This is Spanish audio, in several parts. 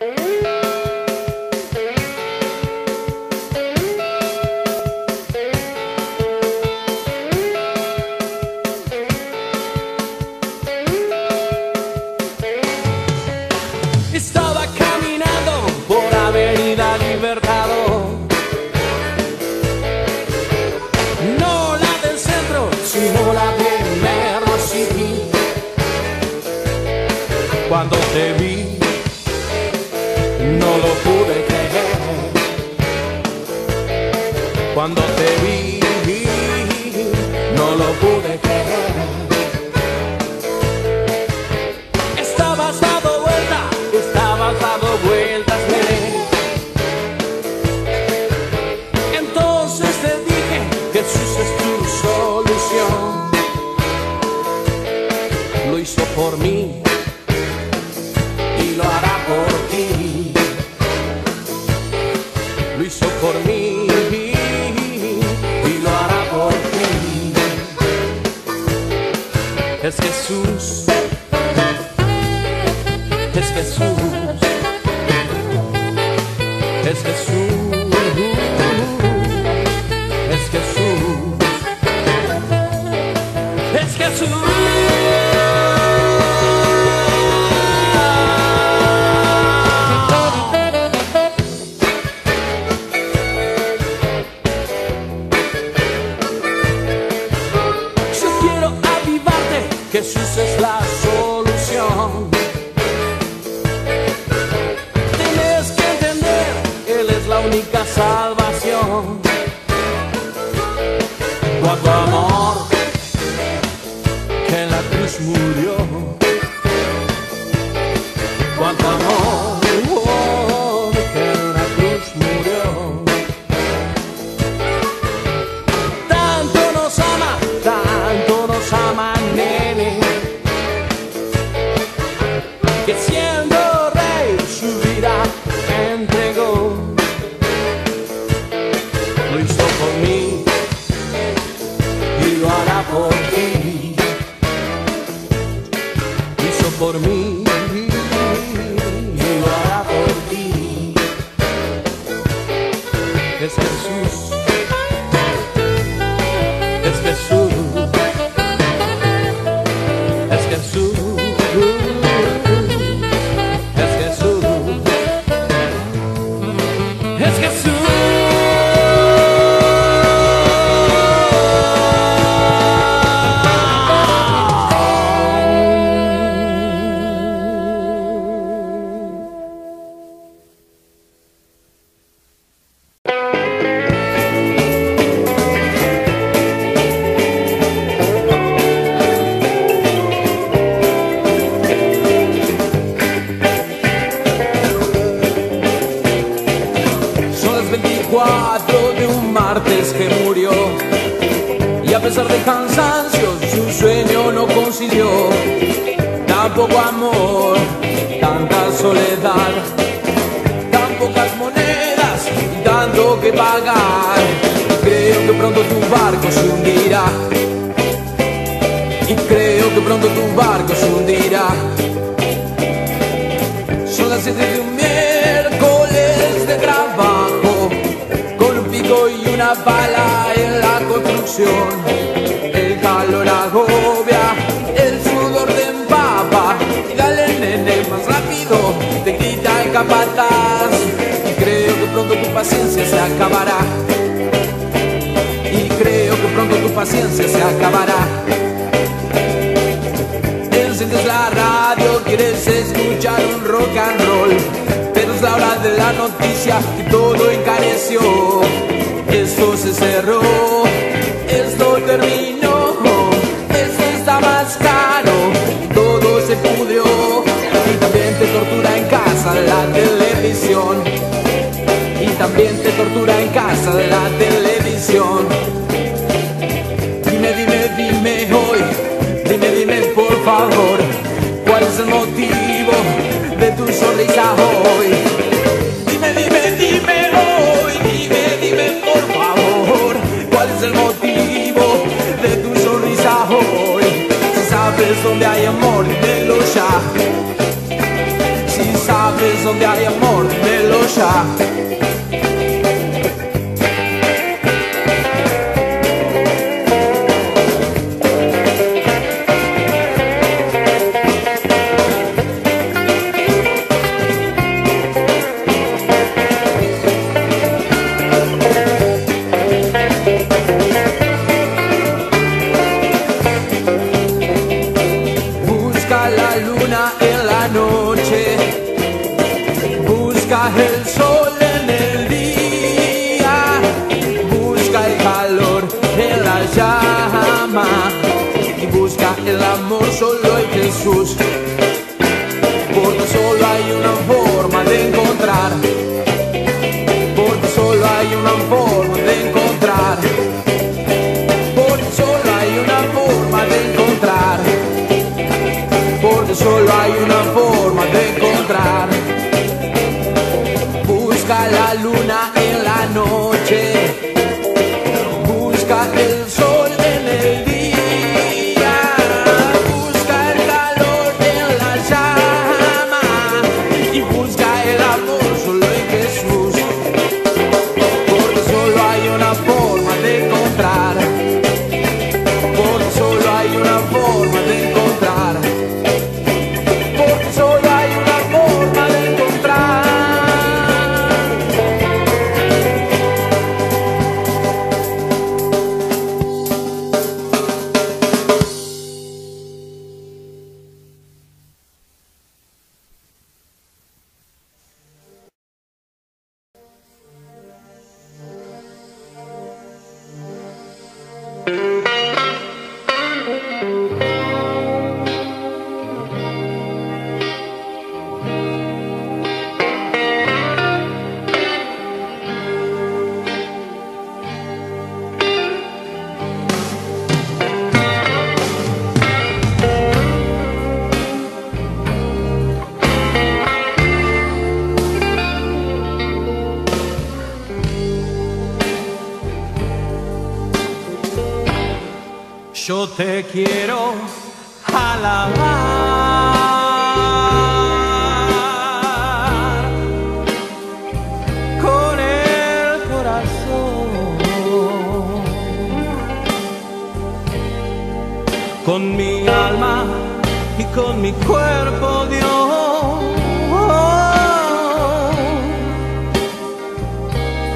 Estaba caminando por la avenida libertado, no la del centro, sino la de mi hermosito cuando te. cuando to Pero es la hora de la noticia que todo encareció. Esto se cerró, esto terminó, esto está más caro, todo se pudrió. Y también te tortura en casa de la televisión. Y también te tortura en casa de la televisión. Dime, dime, dime hoy, dime, dime por favor, cuál es el motivo de tu sonrisa hoy. Si sabes dónde hay amor, dímelo ya. Si sabes dónde hay amor, dímelo ya. busca el amor solo en Jesús, porque solo hay un amor. te quiero alabar con el corazón, con mi alma y con mi cuerpo, Dios,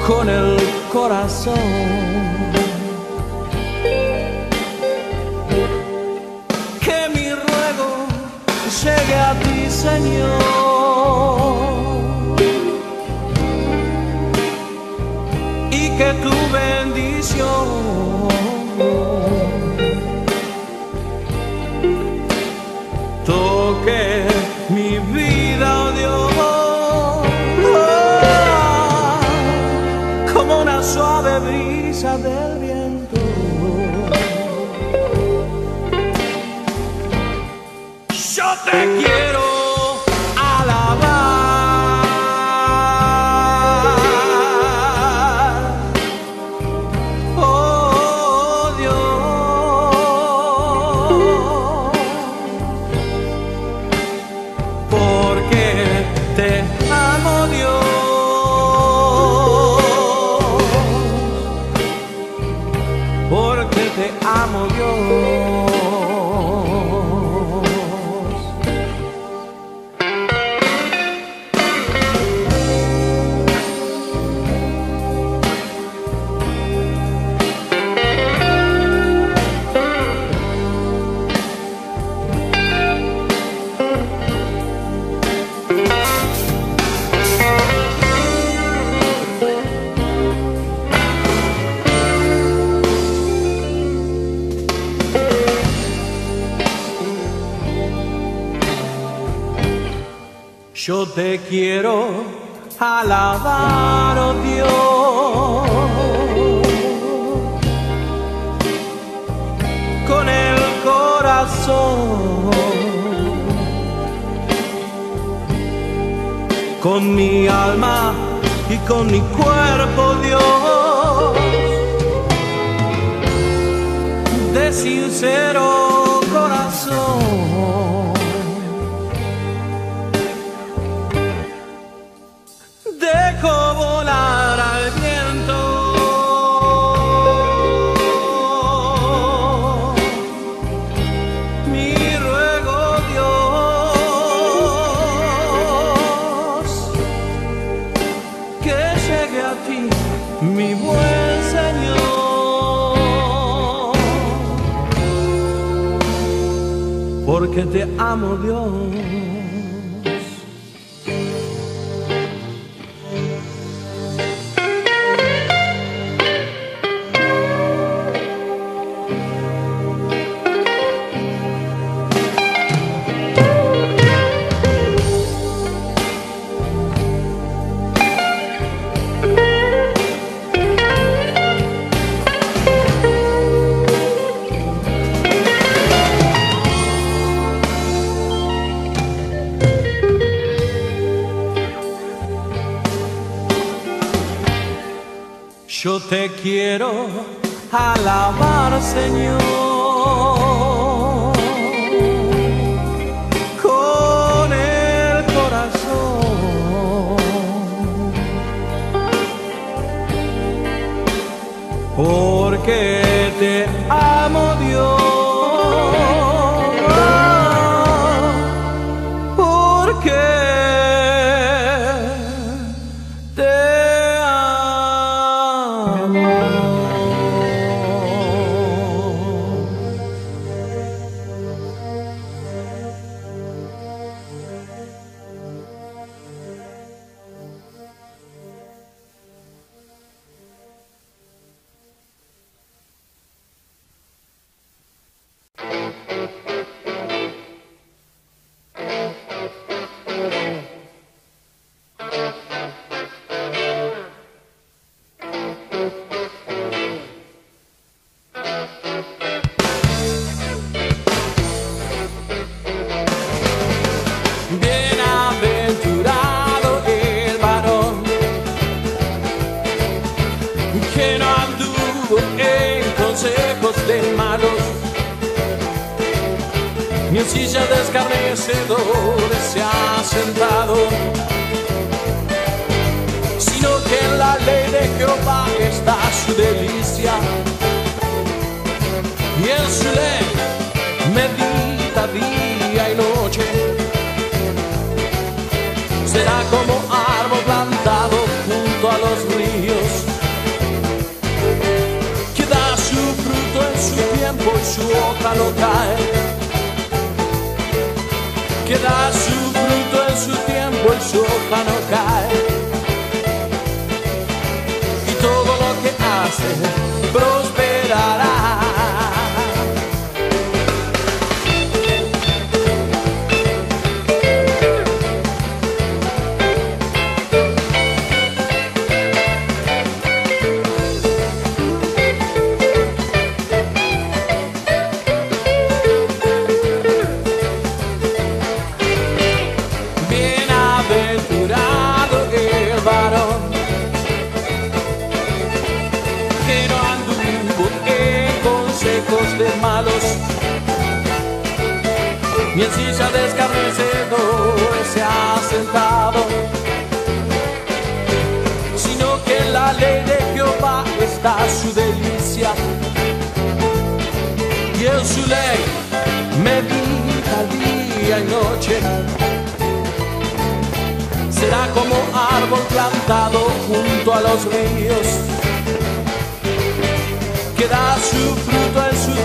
con el corazón. you said, oh. Te amo Dios. Quiero alabar, Señor, con el corazón, porque será como árbol plantado junto a los ríos, que da su fruto en su tiempo y su hoja no cae, que da su fruto en su tiempo y su hoja no cae, y noche. Será como árbol plantado junto a los ríos, que da su fruto en su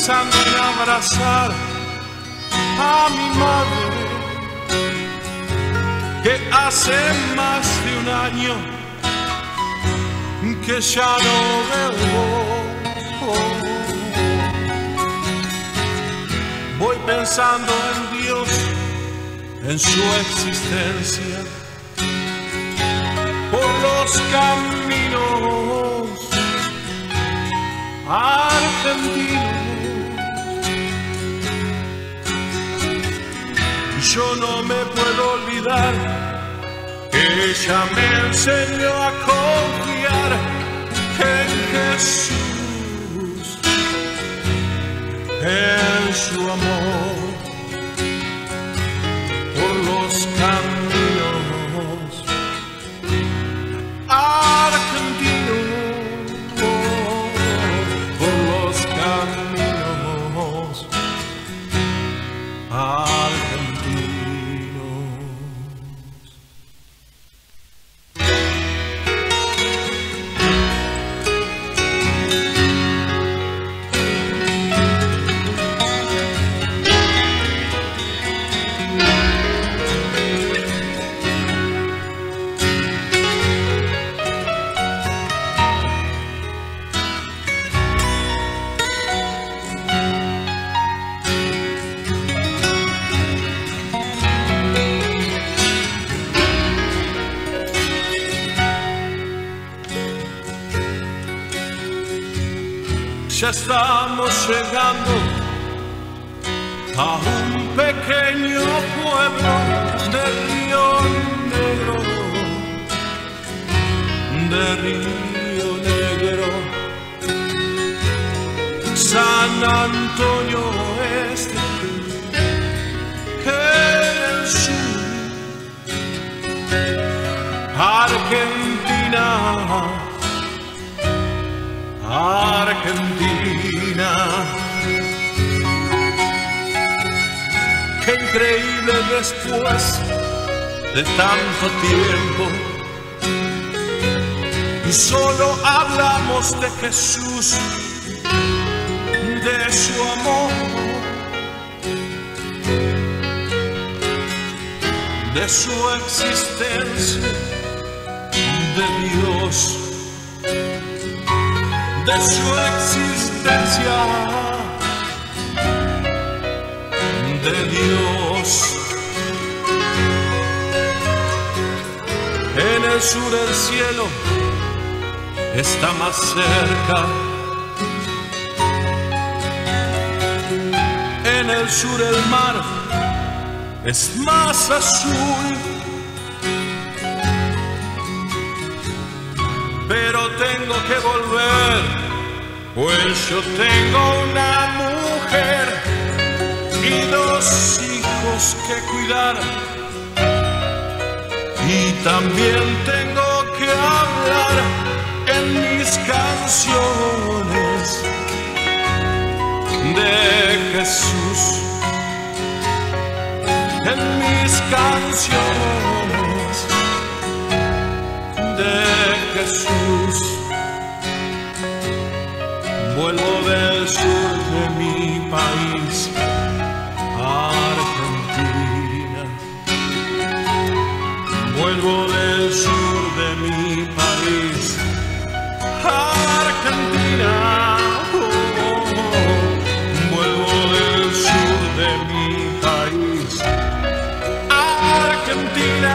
pensando en abrazar a mi madre que hace más de un año que ya no veo. Voy pensando en Dios, en su existencia, por los caminos argentinos. Yo no me puedo olvidar que ella me enseñó a confiar en Jesús, en su amor, por los caminos llegando a un pequeño pueblo de Río Negro, de Río Negro. San Antonio Este, el sur, Argentina. Argentina. Qué increíble después de tanto tiempo. Y solo hablamos de Jesús, de su amor, de su existencia, de Dios de su existencia, de Dios. En el sur el cielo está más cerca. En el sur el mar es más azul. Pero tengo que volver, pues yo tengo una mujer y dos hijos que cuidar. Y también tengo que hablar en mis canciones de Jesús, en mis canciones de Jesús, vuelvo del sur de mi país, Argentina. Vuelvo del sur de mi país, Argentina. Vuelvo del sur de mi país, Argentina.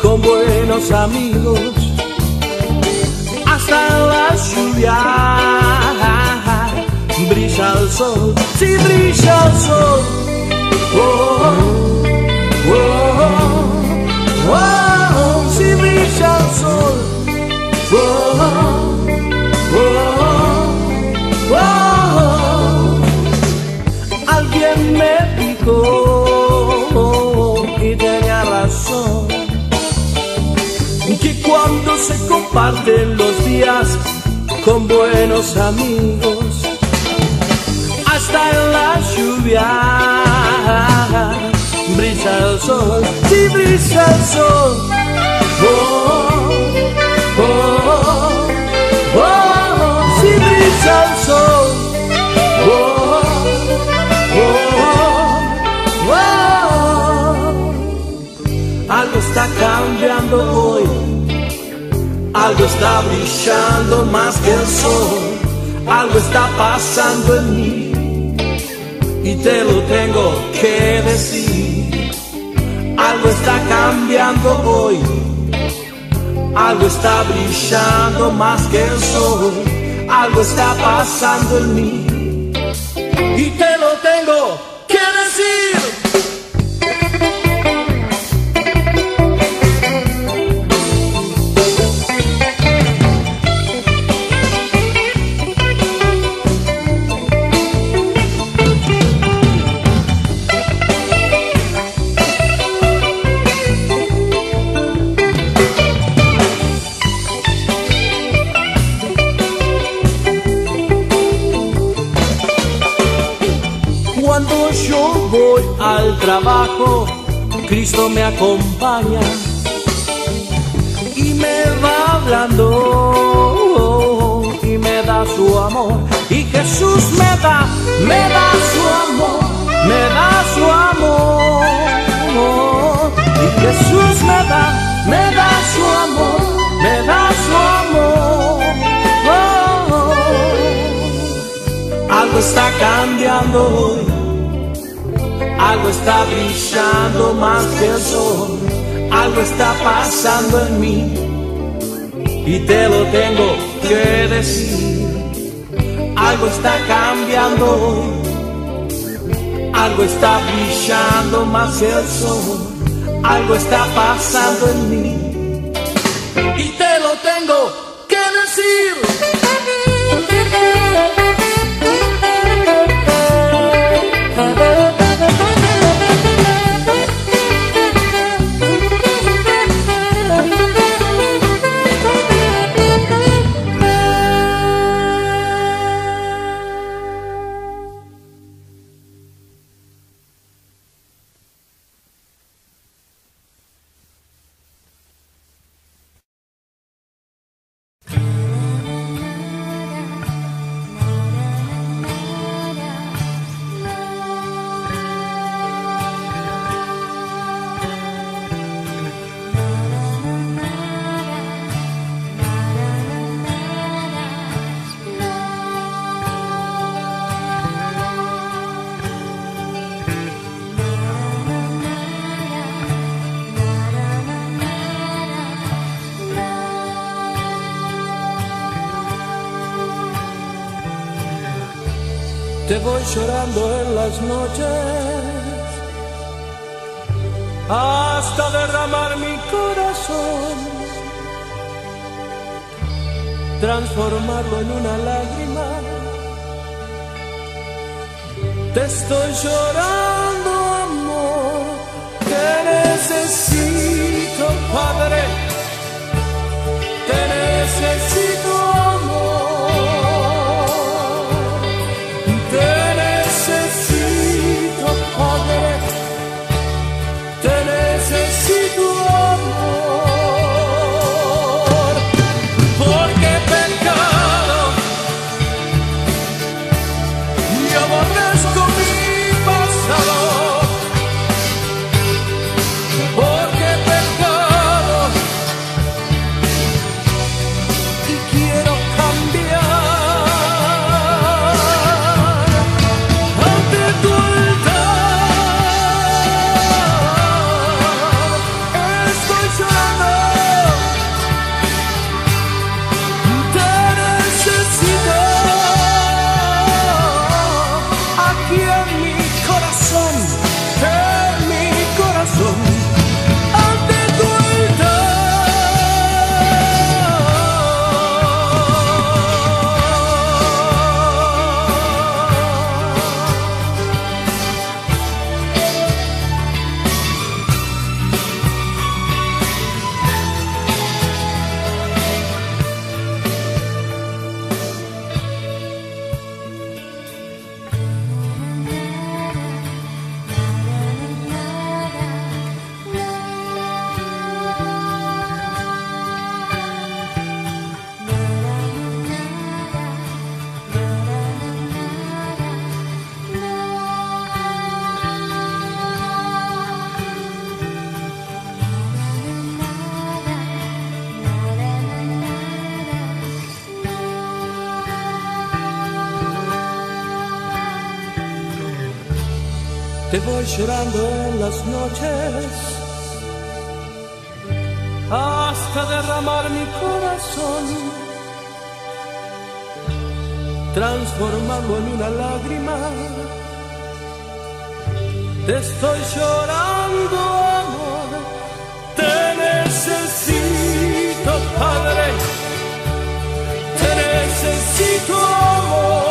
con buenos amigos hasta la lluvia brilla el sol, si sí, brilla el sol. Oh. oh, oh. se comparten los días con buenos amigos, hasta en la lluvia brisa el sol, si brilla el sol. Oh, oh, oh, si brilla el sol. Oh, oh, oh, oh, Algo está cambiando hoy algo está brillando más que el sol, algo está pasando en mí. Y te lo tengo que decir. Algo está cambiando hoy, algo está brillando más que el sol, algo está pasando en mí. Y te lo tengo que decir. Trabajo, Cristo me acompaña y me va hablando y me da su amor. Y Jesús me da, me da su amor, me da su amor. Y Jesús me da, me da su amor, me da su amor. Algo está cambiando hoy algo está brillando más que el sol, algo está pasando en mí. Y te lo tengo que decir. Algo está cambiando. Algo está brillando más que el sol, algo está pasando en mí. Y te lo tengo que decir. Las noches hasta derramar mi corazón, transformarlo en una lágrima. Te estoy llorando, amor, te necesito, Padre, voy llorando en las noches hasta derramar mi corazón, transformarlo en una lágrima. Te estoy llorando, amor, te necesito, Padre, te necesito, amor.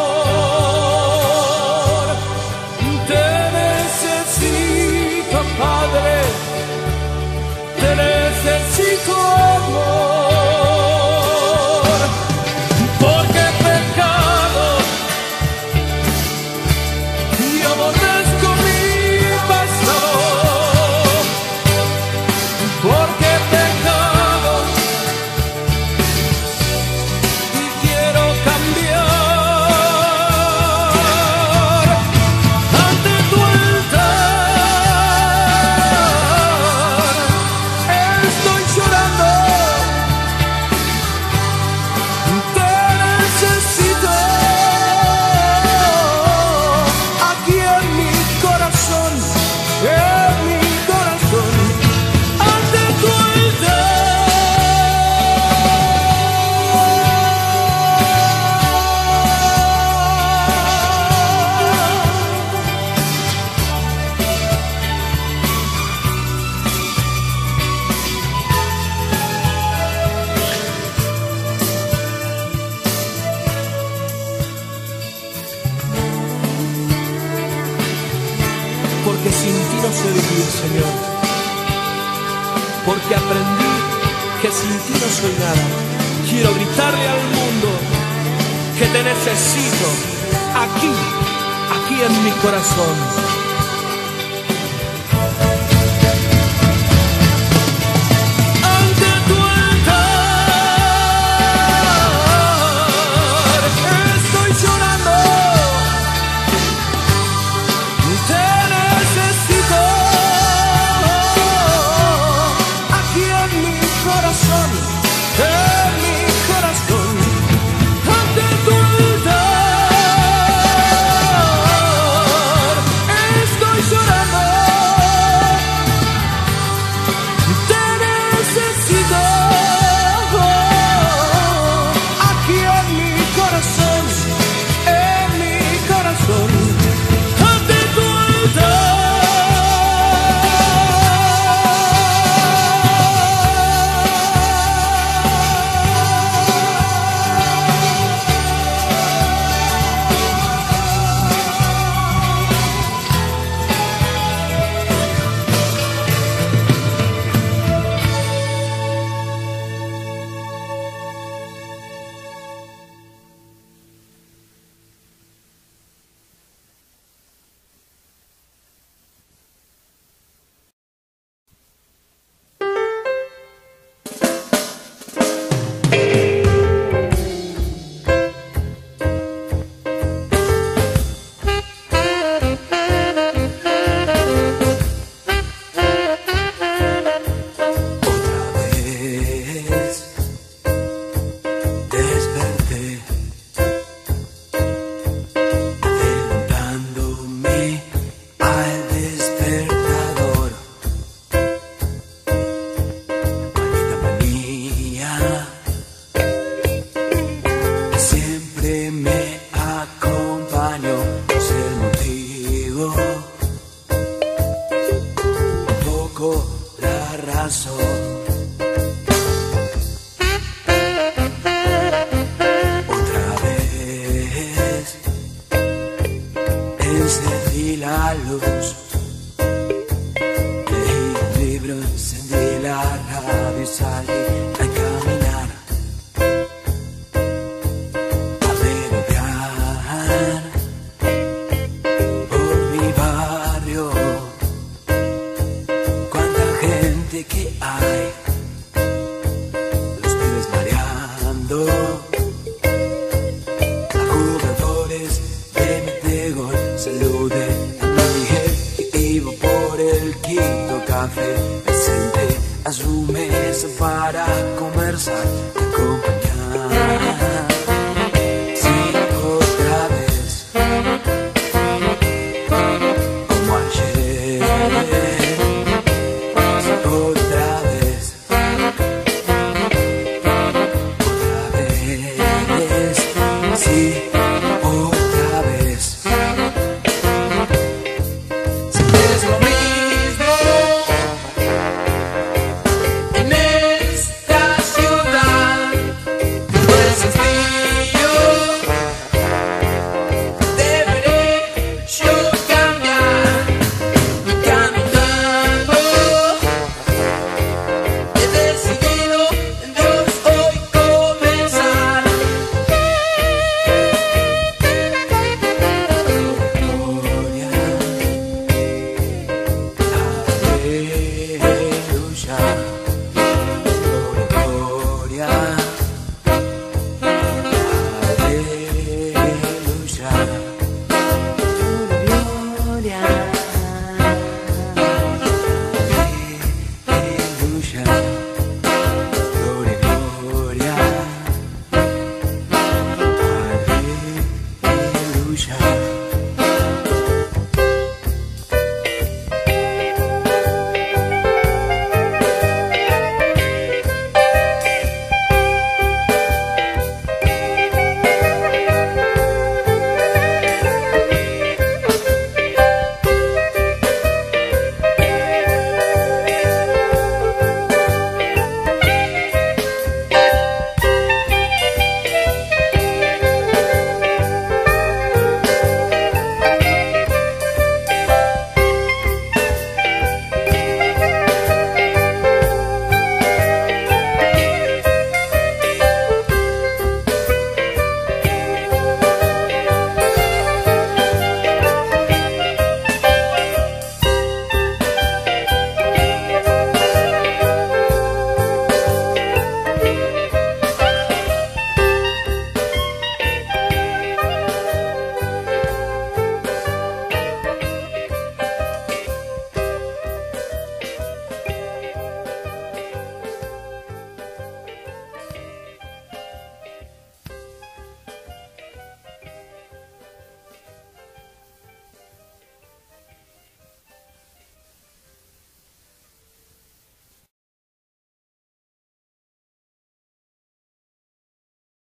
mesa para conversar,